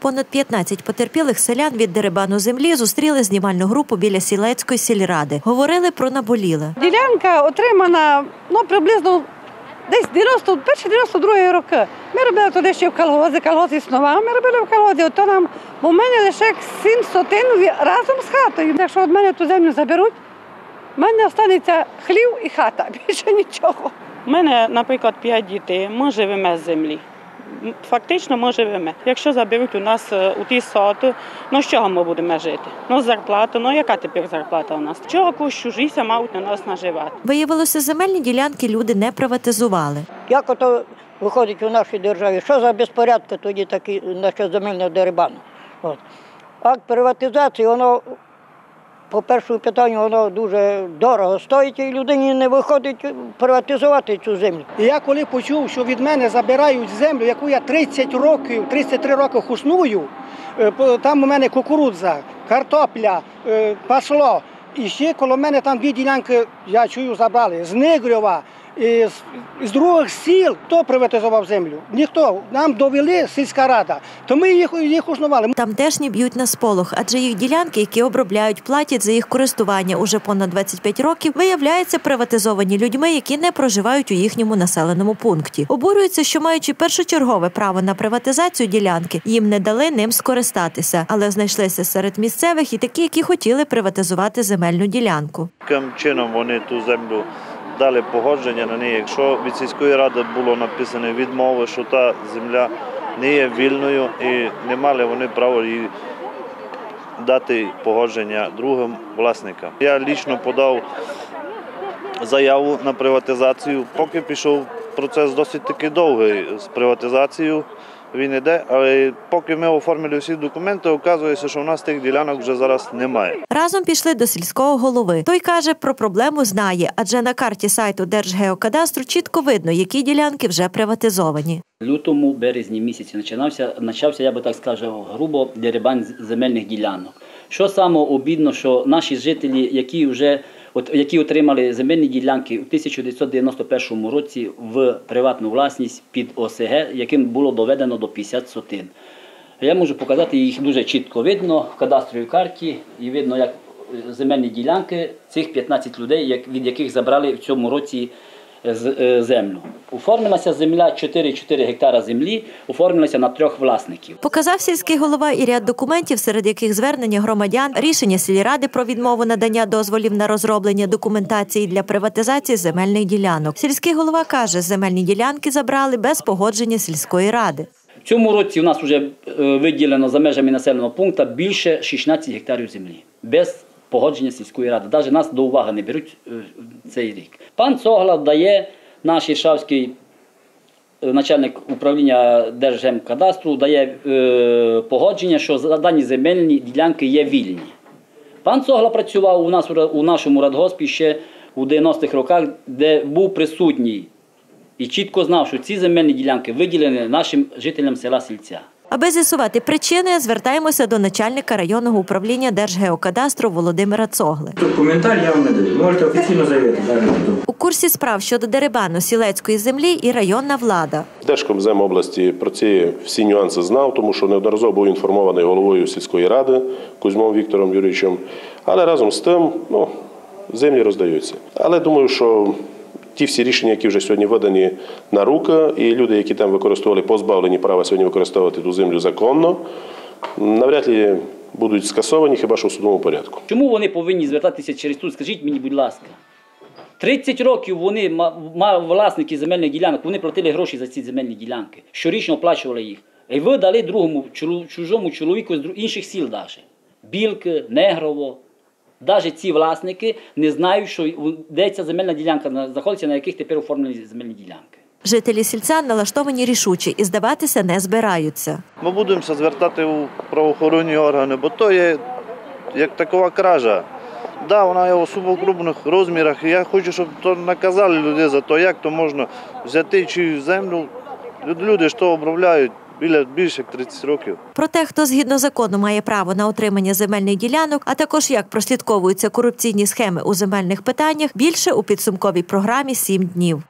Понад 15 потерпілих селян від дерибану землі зустріли знімальну групу біля Сілецької сільради. Говорили про наболіле. Ділянка отримана ну, приблизно десь 91-92 роки. Ми робили туди ще в колгозі, колгоз існував, ми робили в колгозі. Ото нам, бо в мене лише сім сотин разом з хатою. Якщо від мене ту землю заберуть, в мене останеться хлів і хата, більше нічого. У мене, наприклад, п'ять дітей. Ми живемо з землі. Фактично, ми живемо. Якщо заберуть у нас е, у ті соти, ну з чого ми будемо жити? Ну, з зарплати, ну яка тепер зарплата у нас? Чого когось чужіся мають на нас наживати? Виявилося, земельні ділянки люди не приватизували. Як ото виходить у нашій державі? Що за безпорядки тоді такі насчет земельного дерибану? От. Акт приватизації, воно по першому питанню воно дуже дорого стоїть, і людині не виходить приватизувати цю землю. Я коли почув, що від мене забирають землю, яку я 30 років, 33 роки хусную, е, там у мене кукурудза, картопля, е, пасло. І ще коло мене там дві ділянки, я чую, забрали з Нигрєва, з, з других сіл. Хто приватизував землю? Ніхто. Нам довели сільська рада. То ми їх, їх уснували. Тамтешні б'ють на сполох, адже їх ділянки, які обробляють, платять за їх користування уже понад 25 років, виявляються приватизовані людьми, які не проживають у їхньому населеному пункті. Обурюються, що маючи першочергове право на приватизацію ділянки, їм не дали ним скористатися, але знайшлися серед місцевих і такі, які хотіли приватизувати земельну ділянку. яким чином вони ту землю дали погодження на неї. Якщо від сільської ради було написано відмови, що та земля не є вільною і не мали вони право її дати погодження другим власникам. Я лічно подав заяву на приватизацію. Поки пішов процес досить таки довгий з приватизацією. Він іде, але поки ми оформили всі документи, оказується, що в нас тих ділянок вже зараз немає. Разом пішли до сільського голови. Той каже, про проблему знає, адже на карті сайту Держгеокадастру чітко видно, які ділянки вже приватизовані. лютому, березні місяці починався, почався, я би так скажу, грубо дерибан земельних ділянок. Що саме обідно, що наші жителі, які вже от, які отримали земельні ділянки у 1991 році в приватну власність під ОСГ, яким було доведено до 50 сотин. Я можу показати їх дуже чітко видно в кадастровій карті, і видно, як е, земельні ділянки цих 15 людей, від яких забрали в цьому році землю. Оформилася земля 4,4 гектара землі, оформилася на трьох власників. Показав сільський голова і ряд документів, серед яких звернення громадян, рішення сільради про відмову надання дозволів на розроблення документації для приватизації земельних ділянок. Сільський голова каже, земельні ділянки забрали без погодження сільської ради. В цьому році у нас вже е, виділено за межами населеного пункту більше 16 гектарів землі без погодження сільської ради. Навіть нас до уваги не беруть е, цей рік. Пан Цогла дає наш Іршавський е, начальник управління Держгемкадастру дає е, погодження, що дані земельні ділянки є вільні. Пан Цогла працював у нас у нашому радгоспі ще у 90-х роках, де був присутній і чітко знав, що ці земельні ділянки виділені нашим жителям села Сільця. Аби з'ясувати причини, звертаємося до начальника районного управління Держгеокадастру Володимира Цогли. Коментар я вам не даю. Можете офіційно заявити. У курсі справ щодо дерибану сілецької землі і районна влада. Держкомзем області про ці всі нюанси знав, тому що неодноразово був інформований головою сільської ради Кузьмом Віктором Юрійовичем. Але разом з тим, ну, землі роздаються. Але думаю, що ті всі рішення, які вже сьогодні видані на руки, і люди, які там використовували позбавлені права сьогодні використовувати ту землю законно, навряд ли будуть скасовані хіба що в судовому порядку. Чому вони повинні звертатися через тут? Скажіть мені, будь ласка. 30 років вони, власники земельних ділянок, вони платили гроші за ці земельні ділянки. Щорічно оплачували їх. І ви дали другому чужому чоловіку з інших сіл даже. Білки, Негрово. Навіть ці власники не знають, що де ця земельна ділянка на- знаходиться, на яких тепер оформлені земельні ділянки. Жителі сільця налаштовані рішуче і здаватися не збираються. Ми будемося звертати у правоохоронні органи, бо то є як такова кража. Да, вона є у субокрупних розмірах. і Я хочу, щоб то наказали людей за то, як то можна взяти чию землю. Люди ж то обробляють біля більше як 30 років. Про те, хто згідно закону має право на отримання земельних ділянок, а також як прослідковуються корупційні схеми у земельних питаннях, більше у підсумковій програмі «7 днів.